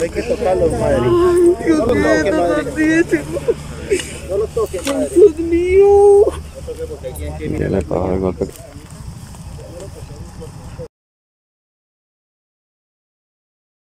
Hay que tocarlos, madre. Dios mío, madre. No los toques, madre. mío.